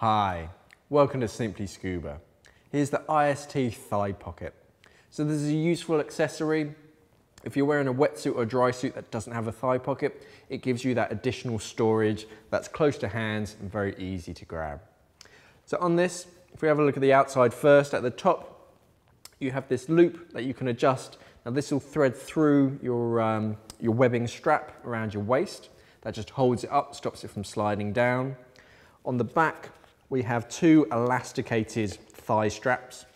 Hi, welcome to Simply Scuba. Here's the IST thigh pocket. So this is a useful accessory. If you're wearing a wetsuit or dry suit that doesn't have a thigh pocket, it gives you that additional storage that's close to hands and very easy to grab. So on this, if we have a look at the outside first, at the top, you have this loop that you can adjust. Now this will thread through your, um, your webbing strap around your waist. That just holds it up, stops it from sliding down. On the back, we have two elasticated thigh straps,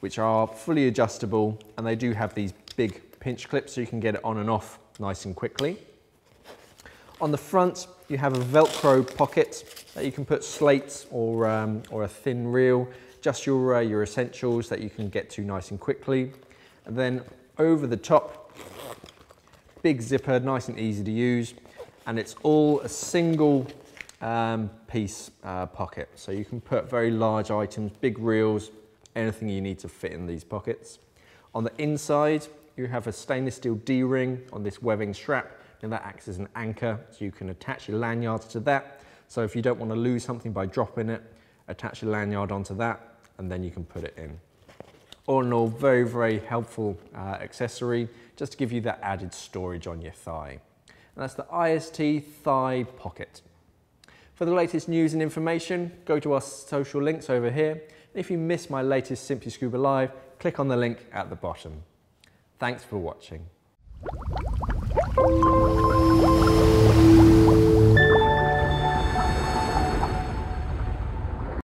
which are fully adjustable, and they do have these big pinch clips so you can get it on and off nice and quickly. On the front, you have a Velcro pocket that you can put slates or, um, or a thin reel, just your, uh, your essentials that you can get to nice and quickly. And then over the top, big zipper, nice and easy to use. And it's all a single um, piece uh, pocket. So you can put very large items, big reels, anything you need to fit in these pockets. On the inside, you have a stainless steel D-ring on this webbing strap, and that acts as an anchor, so you can attach your lanyards to that. So if you don't want to lose something by dropping it, attach your lanyard onto that, and then you can put it in. All in all, very, very helpful uh, accessory, just to give you that added storage on your thigh. And that's the IST Thigh Pocket. For the latest news and information, go to our social links over here. And if you miss my latest Simply Scuba Live, click on the link at the bottom. Thanks for watching.